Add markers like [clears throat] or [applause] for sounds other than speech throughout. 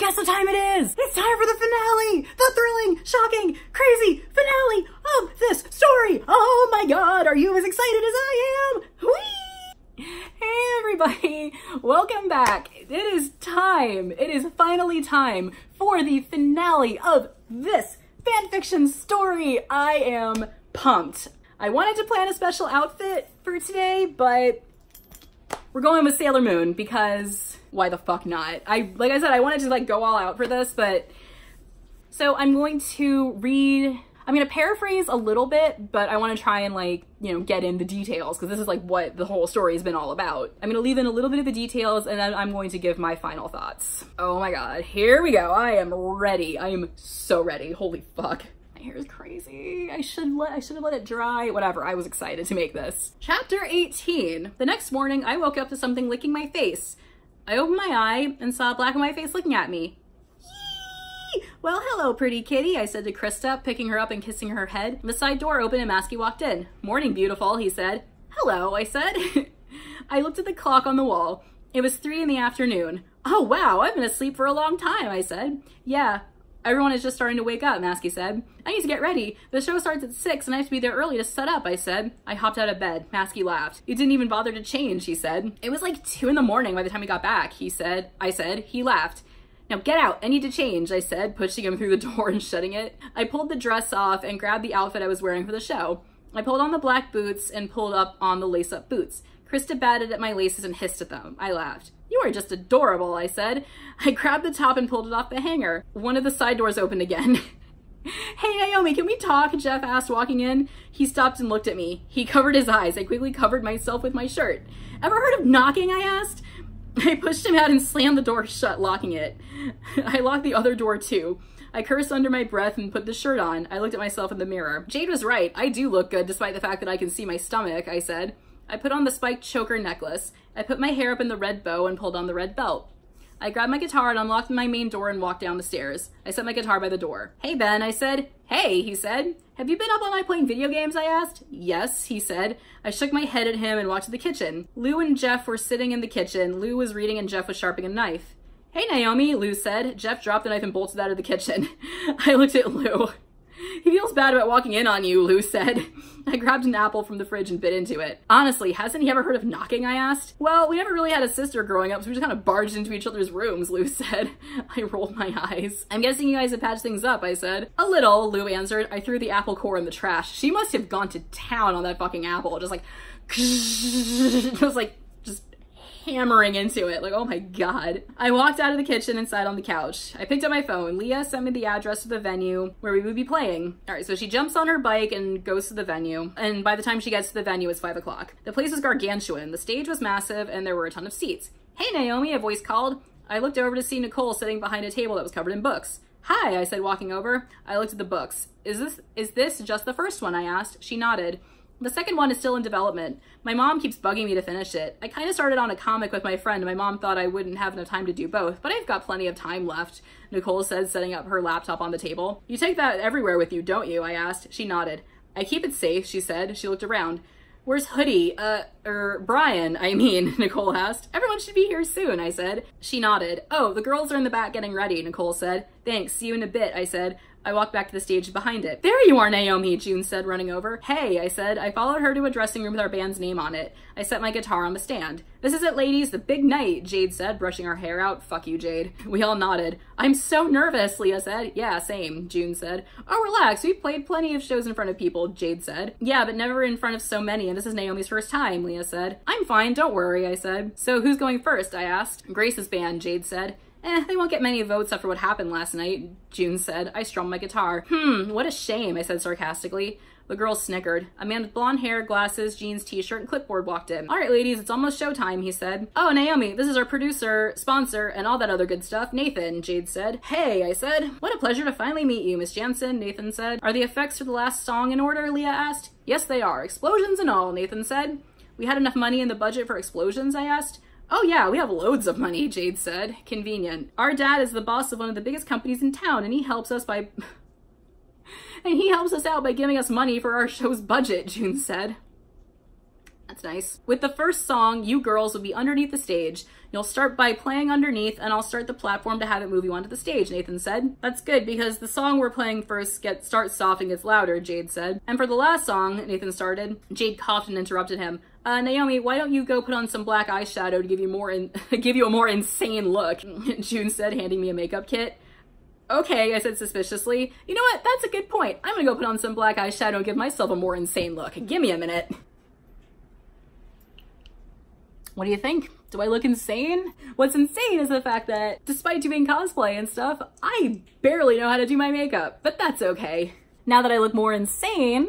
Guess what time it is? It's time for the finale! The thrilling, shocking, crazy finale of this story! Oh my god, are you as excited as I am? Whee! Hey everybody, [laughs] welcome back. It is time, it is finally time for the finale of this fanfiction story. I am pumped. I wanted to plan a special outfit for today, but we're going with Sailor Moon because why the fuck not? I, like I said, I wanted to like go all out for this, but so I'm going to read, I'm going to paraphrase a little bit, but I want to try and like, you know, get in the details because this is like what the whole story has been all about. I'm going to leave in a little bit of the details and then I'm going to give my final thoughts. Oh my God, here we go. I am ready. I am so ready. Holy fuck. My hair is crazy. I should let I should have let it dry. Whatever. I was excited to make this. Chapter 18. The next morning, I woke up to something licking my face. I opened my eye and saw a black and white face looking at me. Yee! Well, hello, pretty kitty, I said to Krista, picking her up and kissing her head. The side door opened and Masky walked in. Morning, beautiful, he said. Hello, I said. [laughs] I looked at the clock on the wall. It was three in the afternoon. Oh, wow, I've been asleep for a long time, I said. Yeah, Everyone is just starting to wake up, Masky said. I need to get ready. The show starts at 6 and I have to be there early to set up, I said. I hopped out of bed. Masky laughed. You didn't even bother to change, he said. It was like 2 in the morning by the time we got back, he said. I said. He laughed. Now get out, I need to change, I said, pushing him [laughs] through the door and shutting it. I pulled the dress off and grabbed the outfit I was wearing for the show. I pulled on the black boots and pulled up on the lace-up boots. Krista batted at my laces and hissed at them. I laughed. You are just adorable, I said. I grabbed the top and pulled it off the hanger. One of the side doors opened again. [laughs] hey, Naomi, can we talk? Jeff asked, walking in. He stopped and looked at me. He covered his eyes. I quickly covered myself with my shirt. Ever heard of knocking? I asked. [laughs] I pushed him out and slammed the door shut, locking it. [laughs] I locked the other door too. I cursed under my breath and put the shirt on. I looked at myself in the mirror. Jade was right. I do look good despite the fact that I can see my stomach, I said. I put on the spiked choker necklace. I put my hair up in the red bow and pulled on the red belt. I grabbed my guitar and unlocked my main door and walked down the stairs. I set my guitar by the door. Hey, Ben, I said. Hey, he said. Have you been up all night playing video games, I asked. Yes, he said. I shook my head at him and walked to the kitchen. Lou and Jeff were sitting in the kitchen. Lou was reading and Jeff was sharpening a knife. Hey, Naomi, Lou said. Jeff dropped the knife and bolted out of the kitchen. [laughs] I looked at Lou. [laughs] He feels bad about walking in on you, Lou said. [laughs] I grabbed an apple from the fridge and bit into it. Honestly, hasn't he ever heard of knocking, I asked? Well, we never really had a sister growing up, so we just kind of barged into each other's rooms, Lou [laughs] said. I rolled my eyes. I'm guessing you guys have patched things up, I said. A little, Lou answered. I threw the apple core in the trash. She must have gone to town on that fucking apple, just like, just like hammering into it. Like, oh my God. I walked out of the kitchen and sat on the couch. I picked up my phone. Leah sent me the address of the venue where we would be playing. All right, so she jumps on her bike and goes to the venue. And by the time she gets to the venue, it's five o'clock. The place was gargantuan. The stage was massive and there were a ton of seats. Hey, Naomi, a voice called. I looked over to see Nicole sitting behind a table that was covered in books. Hi, I said, walking over. I looked at the books. Is this, is this just the first one? I asked. She nodded. The second one is still in development. My mom keeps bugging me to finish it. I kind of started on a comic with my friend, and my mom thought I wouldn't have enough time to do both, but I've got plenty of time left, Nicole said, setting up her laptop on the table. You take that everywhere with you, don't you? I asked. She nodded. I keep it safe, she said. She looked around. Where's Hoodie? Uh, er, Brian, I mean, [laughs] Nicole asked. Everyone should be here soon, I said. She nodded. Oh, the girls are in the back getting ready, Nicole said. Thanks, see you in a bit, I said. I walked back to the stage behind it. There you are, Naomi, June said, running over. Hey, I said. I followed her to a dressing room with our band's name on it. I set my guitar on the stand. This is it, ladies, the big night, Jade said, brushing her hair out. Fuck you, Jade. [laughs] We all nodded. I'm so nervous, Leah said. Yeah, same, June said. Oh, relax. We've played plenty of shows in front of people, Jade said. Yeah, but never in front of so many, and this is Naomi's first time, Leah said. I'm fine, don't worry, I said. So who's going first, I asked. Grace's band, Jade said. Eh, they won't get many votes after what happened last night, June said. I strummed my guitar. Hmm, what a shame, I said sarcastically. The girl snickered. A man with blonde hair, glasses, jeans, t-shirt, and clipboard walked in. All right, ladies, it's almost showtime, he said. Oh, Naomi, this is our producer, sponsor, and all that other good stuff, Nathan, Jade said. Hey, I said. What a pleasure to finally meet you, Miss Jansen, Nathan said. Are the effects for the last song in order, Leah asked. Yes, they are. Explosions and all, Nathan said. We had enough money in the budget for explosions, I asked. Oh yeah, we have loads of money, Jade said. Convenient. Our dad is the boss of one of the biggest companies in town and he helps us by... [laughs] and he helps us out by giving us money for our show's budget, June said. That's nice. With the first song, you girls will be underneath the stage. You'll start by playing underneath and I'll start the platform to have it move you onto the stage, Nathan said. That's good because the song we're playing first gets starts soft and gets louder, Jade said. And for the last song, Nathan started, Jade coughed and interrupted him. Uh, Naomi, why don't you go put on some black eyeshadow to give you more in [laughs] give you a more insane look? [laughs] June said, handing me a makeup kit. Okay, I said suspiciously. You know what? That's a good point. I'm gonna go put on some black eyeshadow and give myself a more insane look. Give me a minute. What do you think? Do I look insane? What's insane is the fact that despite doing cosplay and stuff, I barely know how to do my makeup, but that's okay. Now that I look more insane,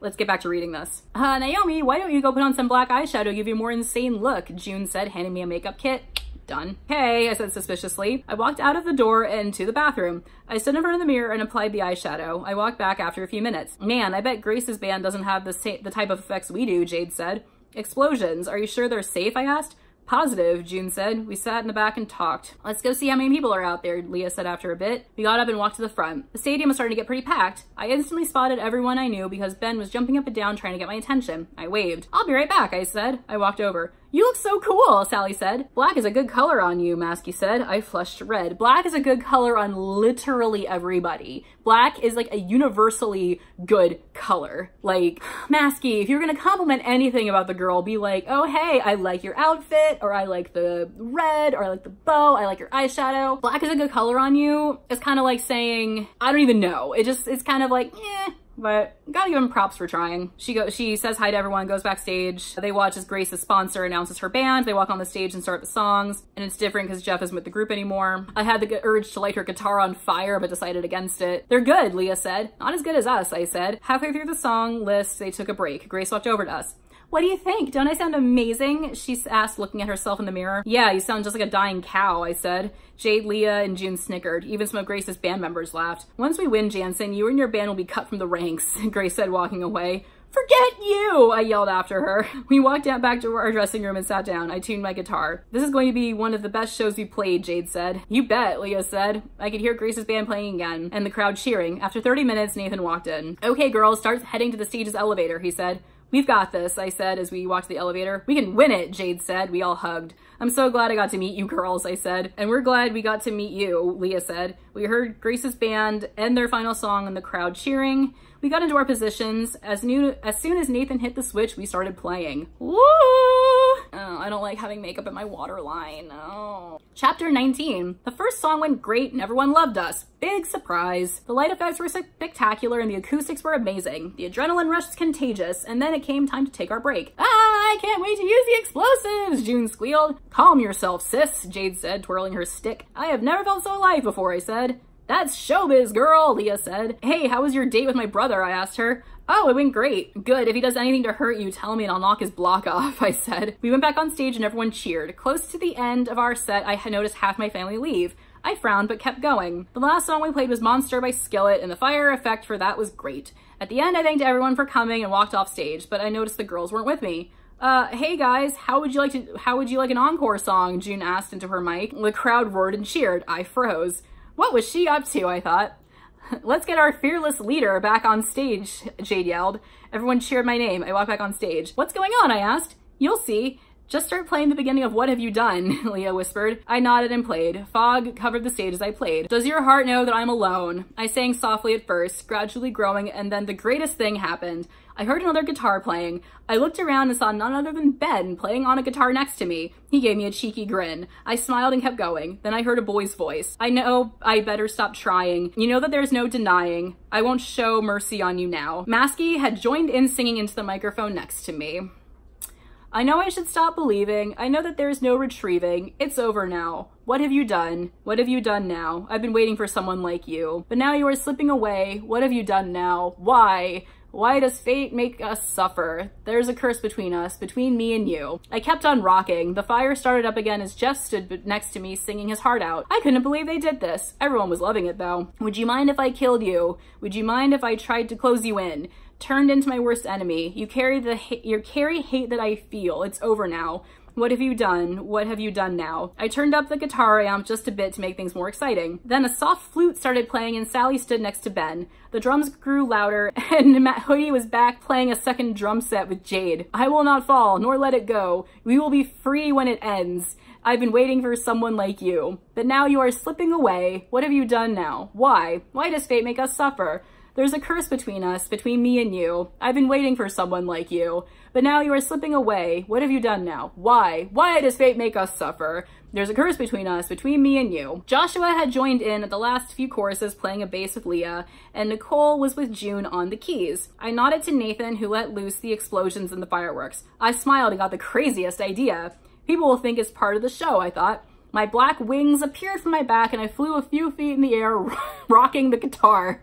let's get back to reading this. Uh, Naomi, why don't you go put on some black eyeshadow, give you a more insane look, June said, handing me a makeup kit. Done. Hey, I said suspiciously. I walked out of the door and to the bathroom. I stood in front of the mirror and applied the eyeshadow. I walked back after a few minutes. Man, I bet Grace's band doesn't have the, the type of effects we do, Jade said. Explosions. Are you sure they're safe? I asked. Positive, June said. We sat in the back and talked. Let's go see how many people are out there, Leah said after a bit. We got up and walked to the front. The stadium was starting to get pretty packed. I instantly spotted everyone I knew because Ben was jumping up and down trying to get my attention. I waved. I'll be right back, I said. I walked over. You look so cool, Sally said. Black is a good color on you, Masky said. I flushed red. Black is a good color on literally everybody. Black is like a universally good color. Like, [sighs] Masky, if you're gonna compliment anything about the girl, be like, oh hey, I like your outfit, or I like the red, or I like the bow, I like your eyeshadow. Black is a good color on you. It's kind of like saying, I don't even know. It just, it's kind of like, eh, but gotta give him props for trying. She goes, she says hi to everyone, goes backstage. They watch as Grace's sponsor announces her band. They walk on the stage and start the songs. And it's different because Jeff isn't with the group anymore. I had the urge to light her guitar on fire, but decided against it. They're good, Leah said. Not as good as us, I said. Halfway through the song list, they took a break. Grace walked over to us. What do you think? Don't I sound amazing? She asked, looking at herself in the mirror. Yeah, you sound just like a dying cow, I said. Jade, Leah, and June snickered. Even some of Grace's band members laughed. Once we win, Jansen, you and your band will be cut from the ranks, [laughs] Grace said, walking away. Forget you! I yelled after her. [laughs] We walked down back to our dressing room and sat down. I tuned my guitar. This is going to be one of the best shows we played, Jade said. You bet, Leah said. I could hear Grace's band playing again, and the crowd cheering. After 30 minutes, Nathan walked in. Okay, girls, start heading to the stage's elevator, he said. We've got this, I said as we walked the elevator. We can win it, Jade said. We all hugged. I'm so glad I got to meet you girls, I said. And we're glad we got to meet you, Leah said. We heard Grace's band end their final song and the crowd cheering. We got into our positions. As, new, as soon as Nathan hit the switch, we started playing. Woo! I don't like having makeup at my waterline. Oh. Chapter 19. The first song went great and everyone loved us. Big surprise. The light effects were spectacular and the acoustics were amazing. The adrenaline rush was contagious, and then it came time to take our break. Ah, I can't wait to use the explosives, June squealed. Calm yourself, sis, Jade said, twirling her stick. I have never felt so alive before, I said. That's showbiz, girl, Leah said. Hey, how was your date with my brother? I asked her. Oh, it went great. Good. If he does anything to hurt you, tell me and I'll knock his block [laughs] off, I said. We went back on stage and everyone cheered. Close to the end of our set, I had noticed half my family leave. I frowned but kept going. The last song we played was Monster by Skillet and the fire effect for that was great. At the end, I thanked everyone for coming and walked off stage, but I noticed the girls weren't with me. Uh, hey guys, how would you like to, how would you like an encore song? June asked into her mic. The crowd roared and cheered. I froze. What was she up to, I thought. [laughs] Let's get our fearless leader back on stage, Jade yelled. Everyone cheered my name. I walked back on stage. What's going on, I asked. You'll see. Just start playing the beginning of What Have You Done, [laughs] Leah whispered. I nodded and played. Fog covered the stage as I played. Does your heart know that I'm alone? I sang softly at first, gradually growing, and then the greatest thing happened. I heard another guitar playing. I looked around and saw none other than Ben playing on a guitar next to me. He gave me a cheeky grin. I smiled and kept going. Then I heard a boy's voice. I know I better stop trying. You know that there's no denying. I won't show mercy on you now. Masky had joined in singing into the microphone next to me. I know I should stop believing. I know that there's no retrieving. It's over now. What have you done? What have you done now? I've been waiting for someone like you. But now you are slipping away. What have you done now? Why? Why does fate make us suffer? There's a curse between us, between me and you. I kept on rocking. The fire started up again as Jeff stood next to me singing his heart out. I couldn't believe they did this. Everyone was loving it though. Would you mind if I killed you? Would you mind if I tried to close you in? Turned into my worst enemy. You carry the you carry hate that I feel. It's over now. What have you done? What have you done now? I turned up the guitar amp just a bit to make things more exciting. Then a soft flute started playing and Sally stood next to Ben. The drums grew louder [laughs] and Matt Hoodie was back playing a second drum set with Jade. I will not fall, nor let it go. We will be free when it ends. I've been waiting for someone like you. But now you are slipping away. What have you done now? Why? Why does fate make us suffer? There's a curse between us, between me and you. I've been waiting for someone like you. But now you are slipping away. What have you done now? Why? Why does fate make us suffer? There's a curse between us, between me and you. Joshua had joined in at the last few choruses playing a bass with Leah, and Nicole was with June on the keys. I nodded to Nathan, who let loose the explosions and the fireworks. I smiled and got the craziest idea. People will think it's part of the show, I thought. My black wings appeared from my back and I flew a few feet in the air, [laughs] rocking the guitar.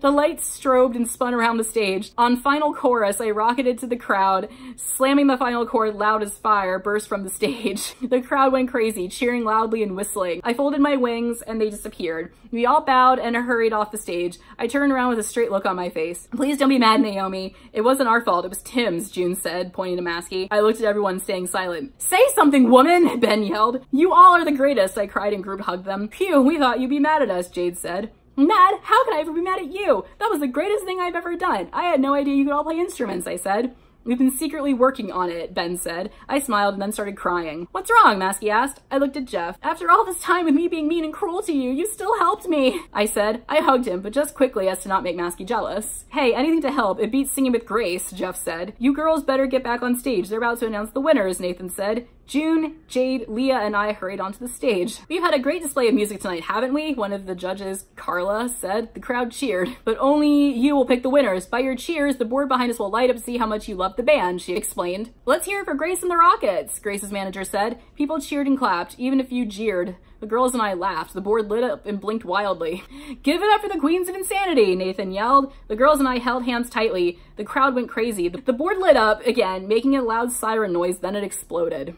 The lights strobed and spun around the stage. On final chorus, I rocketed to the crowd, slamming the final chord loud as fire burst from the stage. [laughs] The crowd went crazy, cheering loudly and whistling. I folded my wings and they disappeared. We all bowed and hurried off the stage. I turned around with a straight look on my face. Please don't be mad, Naomi. It wasn't our fault, it was Tim's, June said, pointing to Masky. I looked at everyone staying silent. Say something, woman, [laughs] Ben yelled. You all are the greatest, I cried and group hugged them. Phew, we thought you'd be mad at us, Jade said. Mad? How could I ever be mad at you? That was the greatest thing I've ever done. I had no idea you could all play instruments, I said. We've been secretly working on it, Ben said. I smiled and then started crying. What's wrong, Masky asked. I looked at Jeff. After all this time with me being mean and cruel to you, you still helped me, [laughs] I said. I hugged him, but just quickly as to not make Masky jealous. Hey, anything to help. It beats singing with Grace, Jeff said. You girls better get back on stage. They're about to announce the winners, Nathan said. June, Jade, Leah, and I hurried onto the stage. We've had a great display of music tonight, haven't we? One of the judges, Carla, said. The crowd cheered. But only you will pick the winners. By your cheers, the board behind us will light up to see how much you love the band, she explained. Let's hear it for Grace and the Rockets, Grace's manager said. People cheered and clapped, even if you jeered. The girls and I laughed. The board lit up and blinked wildly. Give it up for the Queens of Insanity, Nathan yelled. The girls and I held hands tightly. The crowd went crazy. The board lit up again, making a loud siren noise, then it exploded.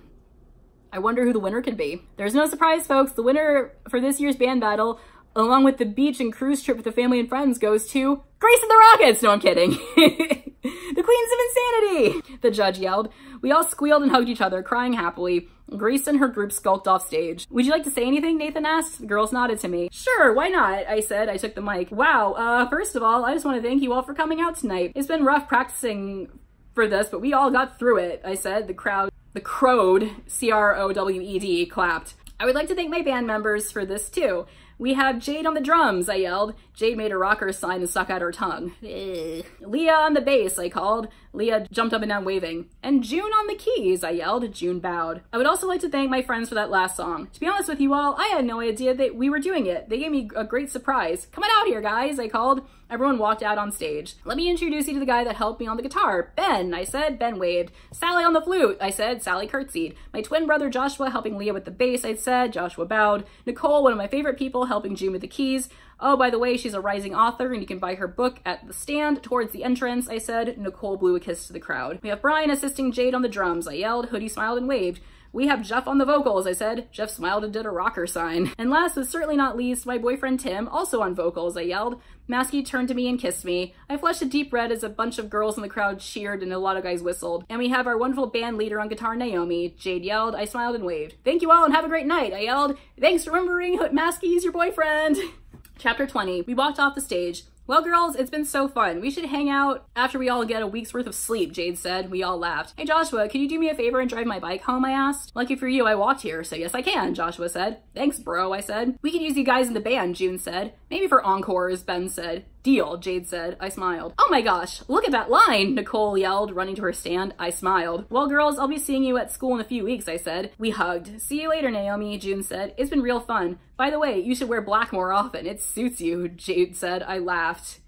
I wonder who the winner could be. There's no surprise, folks. The winner for this year's band battle, along with the beach and cruise trip with the family and friends, goes to Grace and the Rockets. No, I'm kidding. [laughs] the Queens of Insanity, the judge yelled. We all squealed and hugged each other, crying happily. Grace and her group skulked off stage. Would you like to say anything, Nathan asked. The girls nodded to me. Sure, why not? I said. I took the mic. Wow, uh, first of all, I just want to thank you all for coming out tonight. It's been rough practicing for this, but we all got through it, I said. The crowd the crowed, C-R-O-W-E-D, clapped. I would like to thank my band members for this too. We have Jade on the drums, I yelled. Jade made a rocker sign and stuck out her tongue. Leah on the bass, I called. Leah jumped up and down waving. And June on the keys, I yelled. June bowed. I would also like to thank my friends for that last song. To be honest with you all, I had no idea that we were doing it. They gave me a great surprise. Come on out here, guys, I called. Everyone walked out on stage. Let me introduce you to the guy that helped me on the guitar. Ben, I said. Ben waved. Sally on the flute, I said. Sally curtsied. My twin brother Joshua helping Leah with the bass, I said. Joshua bowed. Nicole, one of my favorite people, helping June with the keys. Oh, by the way, she's a rising author and you can buy her book at the stand towards the entrance, I said. Nicole blew a kiss to the crowd. We have Brian assisting Jade on the drums. I yelled. Hoodie smiled and waved. We have Jeff on the vocals, I said. Jeff smiled and did a rocker sign. And last but certainly not least, my boyfriend Tim, also on vocals, I yelled. Masky turned to me and kissed me. I flushed a deep red as a bunch of girls in the crowd cheered and a lot of guys whistled. And we have our wonderful band leader on guitar, Naomi. Jade yelled. I smiled and waved. Thank you all and have a great night, I yelled. Thanks for remembering Masky is your boyfriend. [laughs] Chapter 20. We walked off the stage. Well, girls, it's been so fun. We should hang out after we all get a week's worth of sleep, Jade said. We all laughed. Hey, Joshua, can you do me a favor and drive my bike home, I asked. Lucky for you, I walked here, so yes, I can, Joshua said. Thanks, bro, I said. We could use you guys in the band, June said. Maybe for encores, Ben said. Deal, Jade said. I smiled. Oh my gosh, look at that line, Nicole yelled, running to her stand. I smiled. Well, girls, I'll be seeing you at school in a few weeks, I said. We hugged. See you later, Naomi, June said. It's been real fun. By the way, you should wear black more often. It suits you, Jade said. I laughed.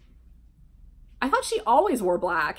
I thought she always wore black.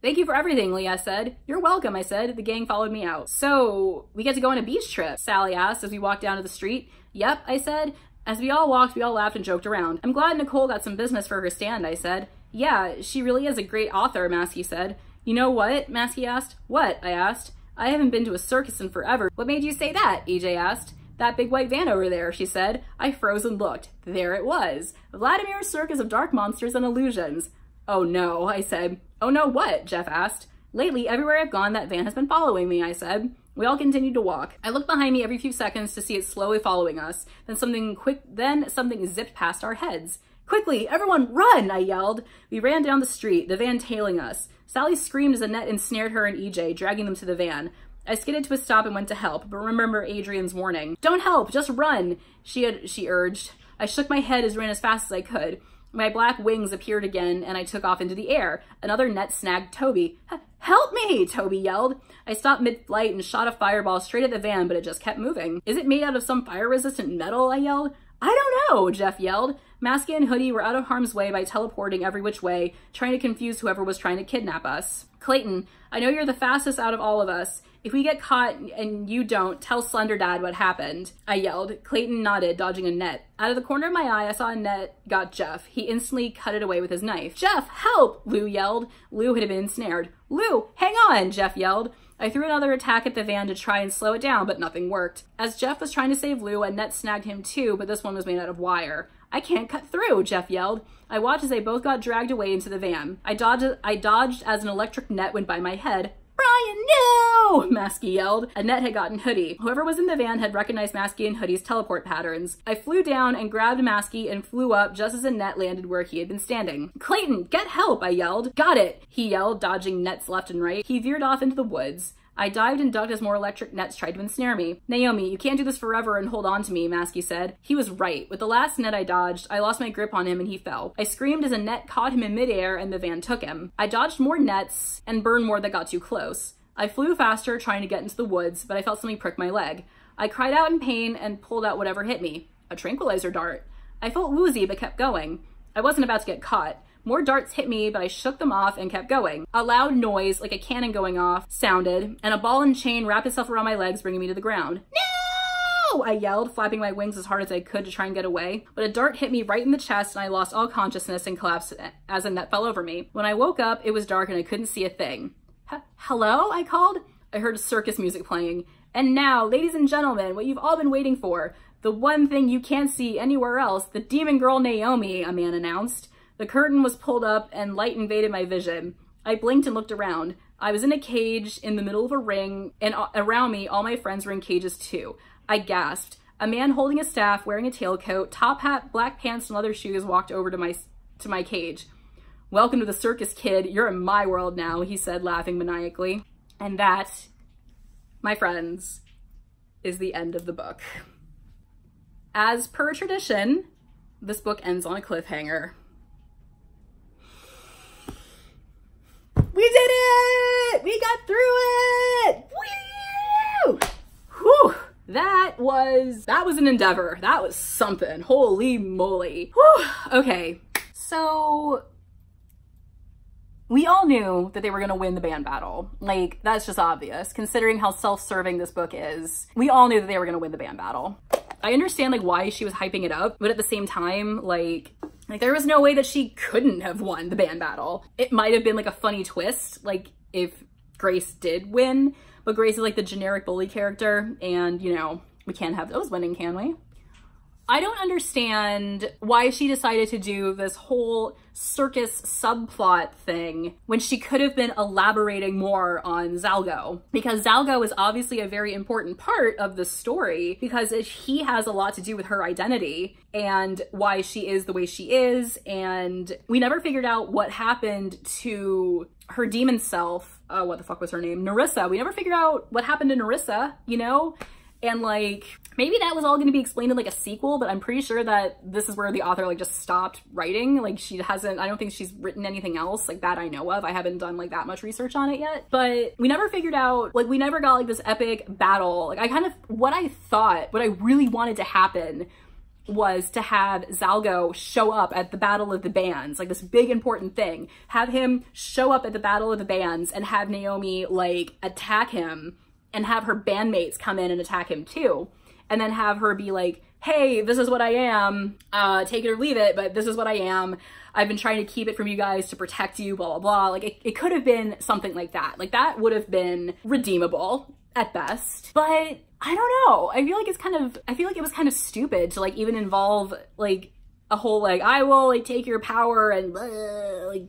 Thank you for everything, Leah said. You're welcome, I said. The gang followed me out. So, we get to go on a beach trip, Sally asked as we walked down to the street. Yep, I said. As we all walked, we all laughed and joked around. I'm glad Nicole got some business for her stand, I said. Yeah, she really is a great author, Masky said. You know what? Masky asked. What? I asked. I haven't been to a circus in forever. What made you say that? EJ asked. That big white van over there, she said. I froze and looked. There it was. Vladimir's Circus of Dark Monsters and Illusions. Oh no, I said. Oh no what? Jeff asked. Lately, everywhere I've gone, that van has been following me, I said. We all continued to walk. I looked behind me every few seconds to see it slowly following us. Then something quick, then something zipped past our heads. Quickly, everyone run, I yelled. We ran down the street, the van tailing us. Sally screamed as Annette ensnared her and EJ, dragging them to the van. I skidded to a stop and went to help, but remember Adrian's warning. Don't help, just run, she had she urged. I shook my head as ran as fast as I could. My black wings appeared again, and I took off into the air. Another net snagged Toby. Help me, Toby yelled. I stopped mid-flight and shot a fireball straight at the van, but it just kept moving. Is it made out of some fire-resistant metal, I yelled. I don't know, Jeff yelled. Masky and Hoodie were out of harm's way by teleporting every which way, trying to confuse whoever was trying to kidnap us. Clayton, I know you're the fastest out of all of us. If we get caught and you don't, tell Slender Dad what happened. I yelled. Clayton nodded, dodging a net. Out of the corner of my eye, I saw a net got Jeff. He instantly cut it away with his knife. Jeff, help! Lou yelled. Lou had been ensnared. Lou, hang on, Jeff yelled. I threw another attack at the van to try and slow it down, but nothing worked. As Jeff was trying to save Lou, a net snagged him too, but this one was made out of wire. I can't cut through, Jeff yelled. I watched as they both got dragged away into the van. I dodged, I dodged as an electric net went by my head. Brian, no! [laughs] Masky yelled. Annette had gotten Hoodie. Whoever was in the van had recognized Masky and Hoodie's teleport patterns. I flew down and grabbed Masky and flew up just as Annette landed where he had been standing. Clayton, get help, I yelled. Got it, he yelled, dodging nets left and right. He veered off into the woods. I dived and ducked as more electric nets tried to ensnare me. Naomi, you can't do this forever and hold on to me, Masky said. He was right. With the last net I dodged, I lost my grip on him and he fell. I screamed as a net caught him in midair and the van took him. I dodged more nets and burned more that got too close. I flew faster, trying to get into the woods, but I felt something prick my leg. I cried out in pain and pulled out whatever hit me. A tranquilizer dart. I felt woozy but kept going. I wasn't about to get caught. More darts hit me, but I shook them off and kept going. A loud noise, like a cannon going off, sounded, and a ball and chain wrapped itself around my legs, bringing me to the ground. No! I yelled, flapping my wings as hard as I could to try and get away. But a dart hit me right in the chest, and I lost all consciousness and collapsed as a net fell over me. When I woke up, it was dark and I couldn't see a thing. Hello? I called. I heard circus music playing. And now, ladies and gentlemen, what you've all been waiting for, the one thing you can't see anywhere else, the demon girl Naomi, a man announced. The curtain was pulled up and light invaded my vision. I blinked and looked around. I was in a cage in the middle of a ring, and uh, around me, all my friends were in cages too. I gasped. A man holding a staff, wearing a tailcoat, top hat, black pants, and leather shoes walked over to my to my cage. Welcome to the circus, kid. You're in my world now, he said, laughing maniacally. And that, my friends, is the end of the book. As per tradition, this book ends on a cliffhanger. We did it! We got through it! Woo! Whew! That was, that was an endeavor. That was something. Holy moly. Whew! Okay, so we all knew that they were going to win the band battle. Like, that's just obvious, considering how self-serving this book is. We all knew that they were going to win the band battle. I understand, like, why she was hyping it up, but at the same time, like, like there was no way that she couldn't have won the band battle. It might have been, like, a funny twist, like, if Grace did win, but Grace is, like, the generic bully character, and, you know, we can't have those winning, can we? I don't understand why she decided to do this whole circus subplot thing when she could have been elaborating more on Zalgo. Because Zalgo is obviously a very important part of the story because he has a lot to do with her identity and why she is the way she is. And we never figured out what happened to her demon self. Uh, what the fuck was her name? Nerissa. We never figured out what happened to Nerissa, you know? And like, maybe that was all going to be explained in like a sequel, but I'm pretty sure that this is where the author like just stopped writing. Like she hasn't, I don't think she's written anything else like that I know of. I haven't done like that much research on it yet, but we never figured out, like we never got like this epic battle. Like I kind of, what I thought, what I really wanted to happen was to have Zalgo show up at the Battle of the Bands, like this big important thing. Have him show up at the Battle of the Bands and have Naomi like attack him and have her bandmates come in and attack him too. And then have her be like, hey, this is what I am, uh, take it or leave it, but this is what I am. I've been trying to keep it from you guys to protect you, blah, blah, blah. Like, it, it could have been something like that. Like, that would have been redeemable at best. But I don't know. I feel like it's kind of, I feel like it was kind of stupid to, like, even involve, like, a whole, like, I will, like, take your power and, uh, like,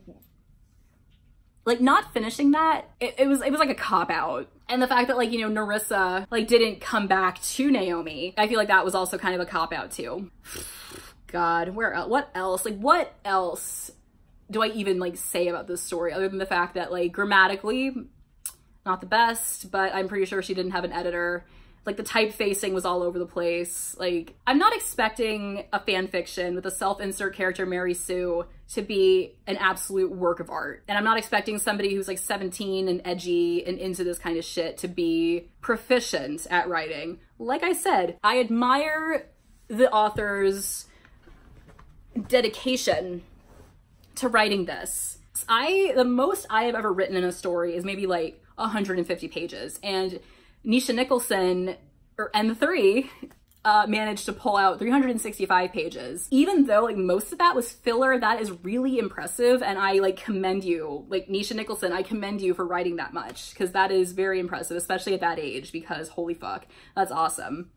like not finishing that, it, it was it was like a cop out. And the fact that like, you know, narissa like didn't come back to Naomi, I feel like that was also kind of a cop out too. [sighs] God, where else? What else? Like what else do I even like say about this story other than the fact that like grammatically not the best, but I'm pretty sure she didn't have an editor like the typefacing was all over the place. Like I'm not expecting a fan fiction with a self-insert character Mary Sue to be an absolute work of art. And I'm not expecting somebody who's like 17 and edgy and into this kind of shit to be proficient at writing. Like I said, I admire the author's dedication to writing this. I the most I have ever written in a story is maybe like 150 pages and Neesha Nickleson, or M3, uh, managed to pull out 365 pages. Even though like most of that was filler, that is really impressive and I like commend you. Like Neesha Nickleson, I commend you for writing that much because that is very impressive, especially at that age because holy fuck, that's awesome.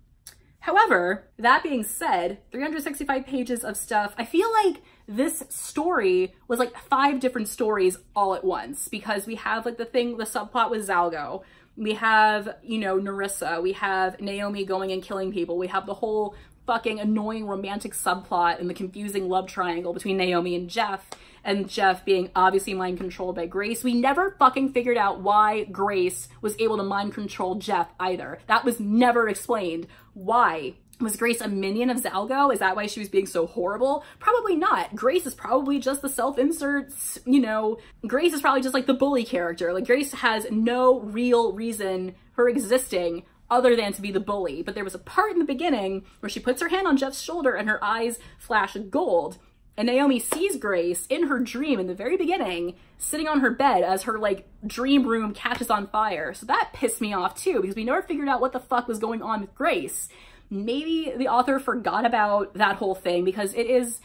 However, that being said, 365 pages of stuff, I feel like this story was like five different stories all at once because we have like the thing, the subplot with Zalgo, we have, you know, Narissa. We have Naomi going and killing people. We have the whole fucking annoying romantic subplot and the confusing love triangle between Naomi and Jeff and Jeff being obviously mind controlled by Grace. We never fucking figured out why Grace was able to mind control Jeff either. That was never explained. Why? Was Grace a minion of Zalgo? Is that why she was being so horrible? Probably not. Grace is probably just the self-inserts, you know, Grace is probably just like the bully character. Like Grace has no real reason for existing other than to be the bully. But there was a part in the beginning where she puts her hand on Jeff's shoulder and her eyes flash gold. And Naomi sees Grace in her dream in the very beginning, sitting on her bed as her like dream room catches on fire. So that pissed me off too, because we never figured out what the fuck was going on with Grace maybe the author forgot about that whole thing because it is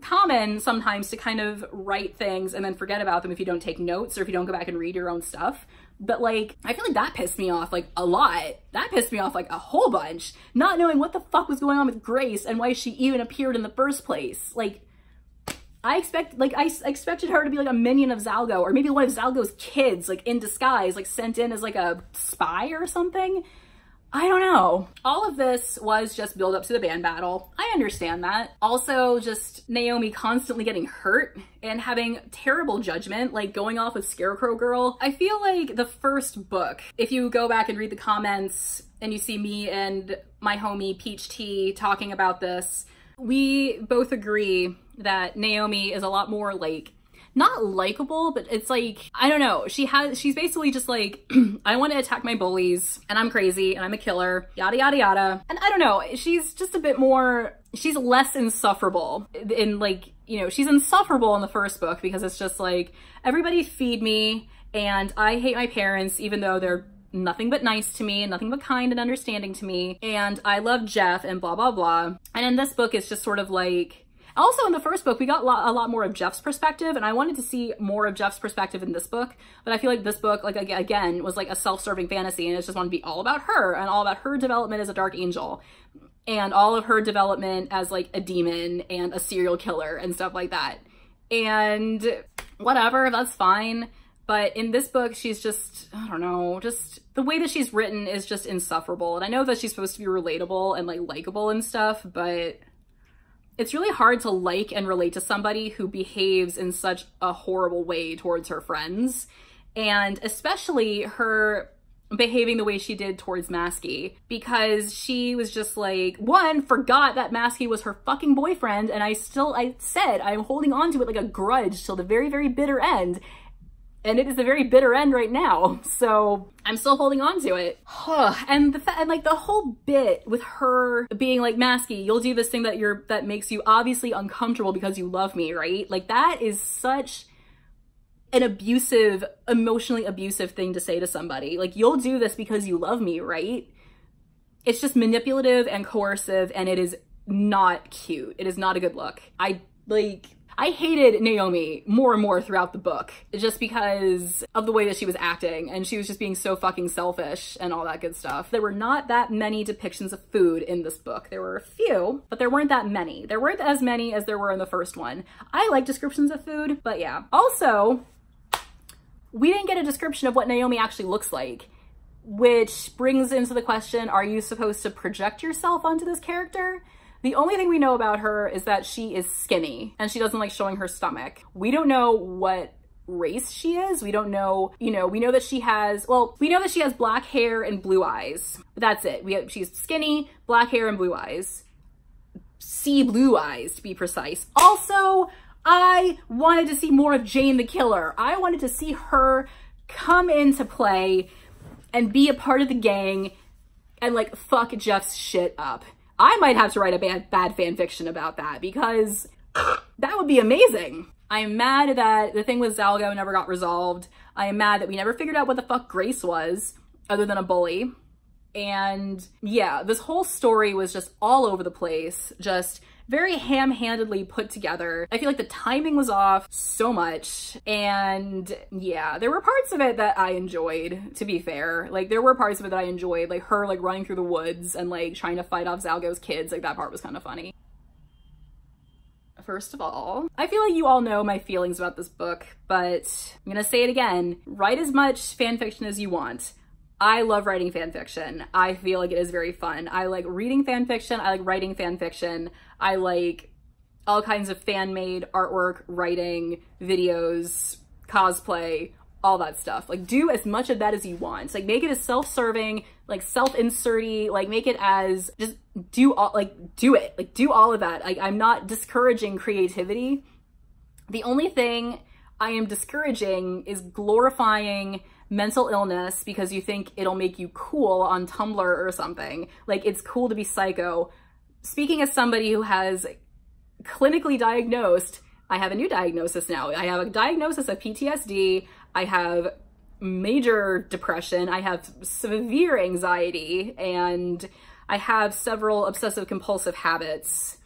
common sometimes to kind of write things and then forget about them if you don't take notes or if you don't go back and read your own stuff. But like, I feel like that pissed me off like a lot. That pissed me off like a whole bunch. Not knowing what the fuck was going on with Grace and why she even appeared in the first place. Like, I expect, like, I expected her to be like a minion of Zalgo or maybe one of Zalgo's kids, like in disguise, like sent in as like a spy or something. I don't know. All of this was just build up to the band battle. I understand that. Also, just Naomi constantly getting hurt and having terrible judgment, like going off with Scarecrow Girl. I feel like the first book, if you go back and read the comments and you see me and my homie Peach Tea talking about this, we both agree that Naomi is a lot more like not likable, but it's like, I don't know. She has, she's basically just like, [clears throat] I want to attack my bullies and I'm crazy and I'm a killer, yada, yada, yada. And I don't know, she's just a bit more, she's less insufferable in like, you know, she's insufferable in the first book because it's just like, everybody feed me and I hate my parents even though they're nothing but nice to me and nothing but kind and understanding to me. And I love Jeff and blah, blah, blah. And in this book, it's just sort of like, also in the first book, we got a lot, more of Jeff's perspective and I wanted to see more of Jeff's perspective in this book. But I feel like this book, like again, was like a self-serving fantasy and it just wanted to be all about her and all about her development as a dark angel and all of her development as like a demon and a serial killer and stuff like that. And whatever, that's fine. But in this book, she's just, I don't know, just the way that she's written is just insufferable. And I know that she's supposed to be relatable and like likable and stuff, but it's really hard to like and relate to somebody who behaves in such a horrible way towards her friends. And especially her behaving the way she did towards Masky because she was just like, one, forgot that Masky was her fucking boyfriend. And I still, I said, I'm holding on to it like a grudge till the very, very bitter end and it is a very bitter end right now. [laughs] So I'm still holding on to it. and the and like the whole bit with her being like, Masky, you'll do this thing that you're that makes you obviously uncomfortable because you love me, right? Like that is such an abusive, emotionally abusive thing to say to somebody. Like you'll do this because you love me, right? It's just manipulative and coercive and it is not cute. It is not a good look. I like I hated Naomi more and more throughout the book just because of the way that she was acting and she was just being so fucking selfish and all that good stuff. There were not that many depictions of food in this book. There were a few, but there weren't that many. There weren't as many as there were in the first one. I like descriptions of food, but yeah. Also, we didn't get a description of what Naomi actually looks like, which brings into the question, are you supposed to project yourself onto this character? The only thing we know about her is that she is skinny and she doesn't like showing her stomach. We don't know what race she is. We don't know, you know, we know that she has, well, we know that she has black hair and blue eyes. That's it. We have, she's skinny, black hair and blue eyes. Sea blue eyes to be precise. Also, I wanted to see more of Jane the Killer. I wanted to see her come into play and be a part of the gang and like fuck Jeff's shit up. I might have to write a bad, bad fan fiction about that because that would be amazing. I am mad that the thing with Zalgo never got resolved. I am mad that we never figured out what the fuck Grace was other than a bully. And yeah, this whole story was just all over the place, just very ham-handedly put together. I feel like the timing was off so much. And yeah, there were parts of it that I enjoyed, to be fair. Like there were parts of it that I enjoyed, like her like running through the woods and like trying to fight off Zalgo's kids. Like that part was kind of funny first of all. I feel like you all know my feelings about this book, but I'm gonna say it again. Write as much fanfiction as you want. I love writing fan fiction. I feel like it is very fun. I like reading fan fiction. I like writing fan fiction. I like all kinds of fan-made artwork, writing, videos, cosplay, all that stuff. Like do as much of that as you want. like make it as self-serving, like self-inserty, like make it as just do all like do it. Like do all of that. Like I'm not discouraging creativity. The only thing I am discouraging is glorifying mental illness because you think it'll make you cool on Tumblr or something. Like it's cool to be psycho. Speaking as somebody who has clinically diagnosed, I have a new diagnosis now. I have a diagnosis of PTSD. I have major depression. I have severe anxiety and I have several obsessive compulsive habits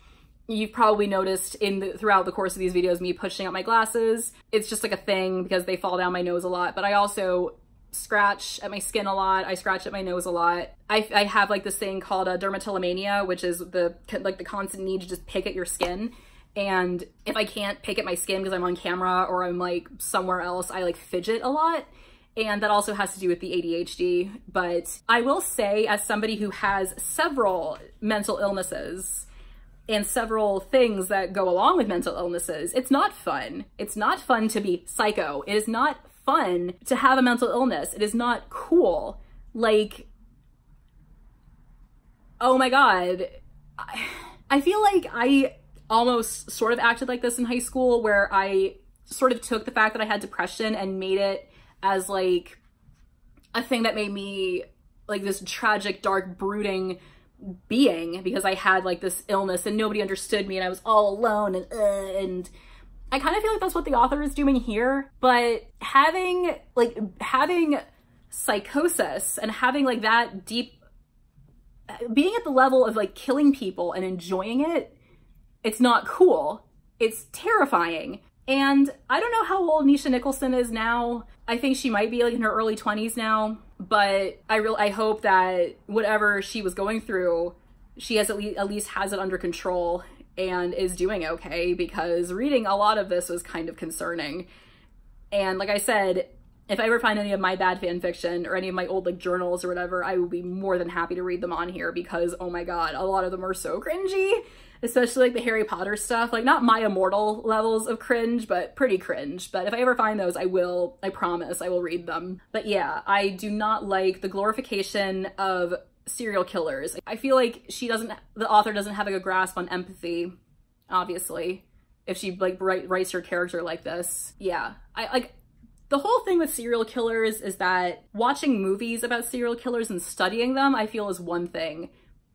you've probably noticed in the, throughout the course of these videos me pushing up my glasses. It's just like a thing because they fall down my nose a lot, but I also scratch at my skin a lot. I scratch at my nose a lot. I, I have like this thing called a dermatillomania, which is the like the constant need to just pick at your skin. And if I can't pick at my skin because I'm on camera or I'm like somewhere else, I like fidget a lot. And that also has to do with the ADHD. But I will say as somebody who has several mental illnesses, and several things that go along with mental illnesses. It's not fun. It's not fun to be psycho. It is not fun to have a mental illness. It is not cool. Like, oh my God. I, feel like I almost sort of acted like this in high school where I sort of took the fact that I had depression and made it as like a thing that made me like this tragic, dark, brooding being because I had like this illness and nobody understood me and I was all alone and uh, and I kind of feel like that's what the author is doing here, but having like having psychosis and having like that deep being at the level of like killing people and enjoying it, it's not cool. It's terrifying. And I don't know how old Neesha Nickleson is now. I think she might be like in her early 20s now, but I real I hope that whatever she was going through, she has at least at least has it under control and is doing okay because reading a lot of this was kind of concerning. And like I said, if I ever find any of my bad fan fiction or any of my old like journals or whatever, I will be more than happy to read them on here because oh my god, a lot of them are so cringy especially like the Harry Potter stuff, like not my immortal levels of cringe, but pretty cringe. But if I ever find those, I will, I promise, I will read them. But yeah, I do not like the glorification of serial killers. I feel like she doesn't, the author doesn't have a grasp on empathy, obviously, if she like writes her character like this. Yeah, I like, the whole thing with serial killers is that watching movies about serial killers and studying them, I feel is one thing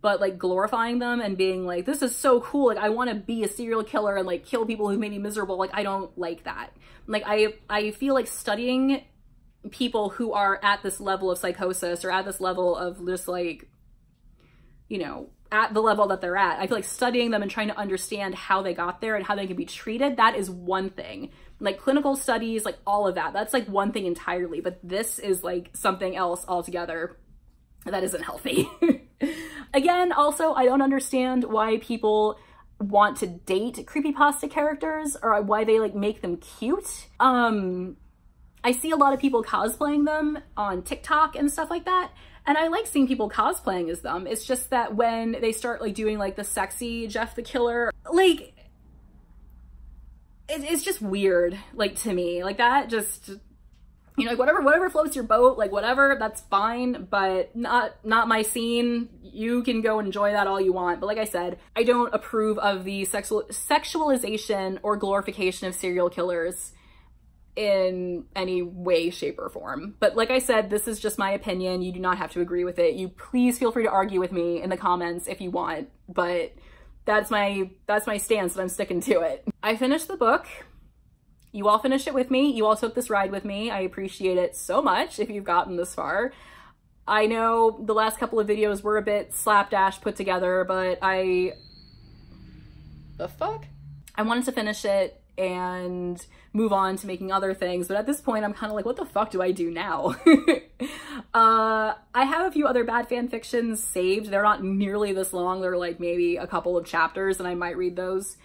but like glorifying them and being like, this is so cool. Like I want to be a serial killer and like kill people who made me miserable. Like I don't like that. Like I, I feel like studying people who are at this level of psychosis or at this level of just like, you know, at the level that they're at. I feel like studying them and trying to understand how they got there and how they can be treated, that is one thing. Like clinical studies, like all of that, that's like one thing entirely. But this is like something else altogether that isn't healthy. [laughs] Again, also, I don't understand why people want to date creepypasta characters or why they like make them cute. Um, I see a lot of people cosplaying them on TikTok and stuff like that. And I like seeing people cosplaying as them. It's just that when they start like doing like the sexy Jeff the Killer, like it, it's just weird, like to me, like that just, you know, like whatever, whatever floats your boat, like whatever, that's fine, but not, not my scene. You can go enjoy that all you want. But like I said, I don't approve of the sexual sexualization or glorification of serial killers in any way, shape, or form. But like I said, this is just my opinion. You do not have to agree with it. You please feel free to argue with me in the comments if you want, but that's my that's my stance and I'm sticking to it. I finished the book. You all finished it with me. You all took this ride with me. I appreciate it so much if you've gotten this far. I know the last couple of videos were a bit slapdash put together, but I... The fuck? I wanted to finish it and move on to making other things. But at this point, I'm kind of like, what the fuck do I do now? [laughs] uh, I have a few other bad fan fictions saved. They're not nearly this long. They're like maybe a couple of chapters and I might read those.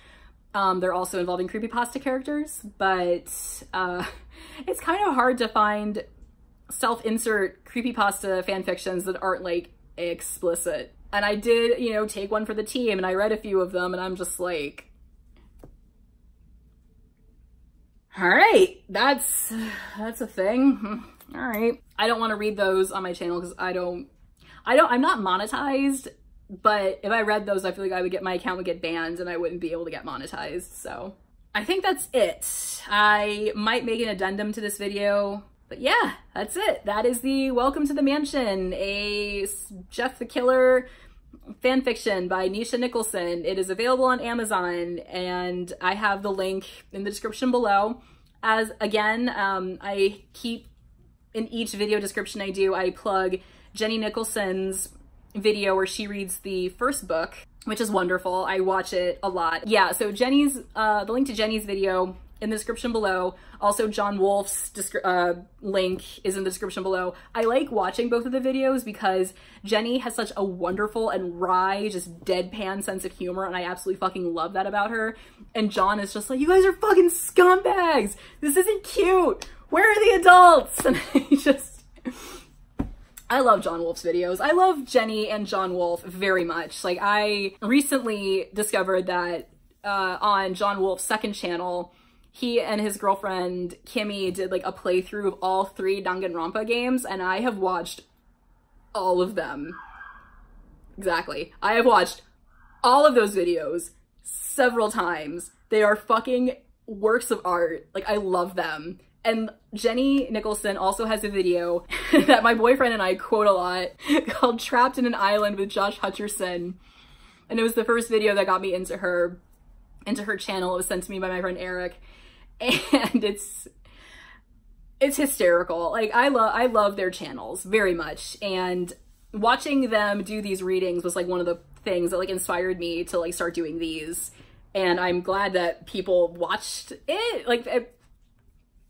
Um, they're also involving creepypasta characters, but uh, [laughs] it's kind of hard to find self-insert creepypasta fan fictions that aren't like explicit. And I did, you know, take one for the team and I read a few of them and I'm just like, All right, that's that's a thing. [laughs] All right. I don't want to read those on my channel because I don't, I don't, I'm not monetized, but if I read those, I feel like I would get, my account would get banned and I wouldn't be able to get monetized. So I think that's it. I might make an addendum to this video, but yeah, that's it. That is the Welcome to the Mansion, a Jeff the Killer fan fiction by Neesha Nickleson. It is available on Amazon and I have the link in the description below. As again, um, I keep in each video description I do, I plug Jenny Nicholson's video where she reads the first book, which is wonderful. I watch it a lot. Yeah, so Jenny's, uh, the link to Jenny's video in the description below. Also, John Wolfe's uh, link is in the description below. I like watching both of the videos because Jenny has such a wonderful and wry, just deadpan sense of humor, and I absolutely fucking love that about her. And John is just like, you guys are fucking scumbags! This isn't cute! Where are the adults? [laughs] And I just... I love John Wolfe's videos. I love Jenny and John Wolfe very much. Like, I recently discovered that uh, on John Wolfe's second channel, he and his girlfriend Kimmy did like a playthrough of all three Danganronpa games and I have watched all of them. Exactly. I have watched all of those videos several times. They are fucking works of art. Like I love them. And Jenny Nicholson also has a video [laughs] that my boyfriend and I quote a lot [laughs] called Trapped in an Island with Josh Hutcherson. And it was the first video that got me into her into her channel. It was sent to me by my friend Eric [laughs] and it's it's hysterical. Like I love I love their channels very much and watching them do these readings was like one of the things that like inspired me to like start doing these and I'm glad that people watched it. Like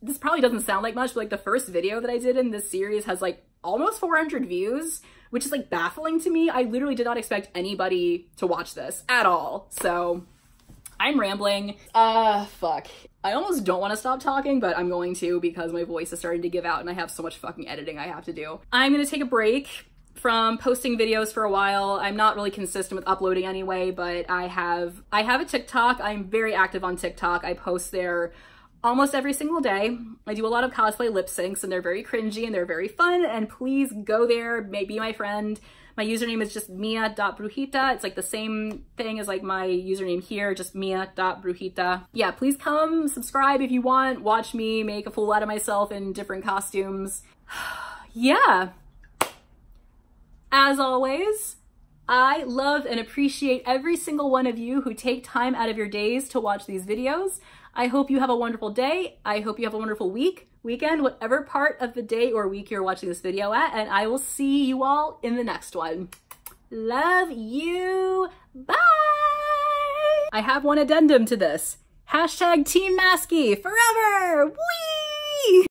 this probably doesn't sound like much, but like the first video that I did in this series has like almost 400 views, which is like baffling to me. I literally did not expect anybody to watch this at all. So I'm rambling. Uh, fuck. I almost don't want to stop talking, but I'm going to because my voice is starting to give out and I have so much fucking editing I have to do. I'm gonna take a break from posting videos for a while. I'm not really consistent with uploading anyway, but I have I have a TikTok. I'm very active on TikTok. I post there almost every single day. I do a lot of cosplay lip syncs and they're very cringy and they're very fun and please go there, be my friend. My username is just mia.brujita. It's like the same thing as like my username here, just mia.brujita. Yeah, please come subscribe if you want. Watch me make a fool out of myself in different costumes. [sighs] yeah. As always, I love and appreciate every single one of you who take time out of your days to watch these videos. I hope you have a wonderful day. I hope you have a wonderful week, weekend, whatever part of the day or week you're watching this video at, and I will see you all in the next one. Love you. Bye. I have one addendum to this. Hashtag Team Masky forever. Whee!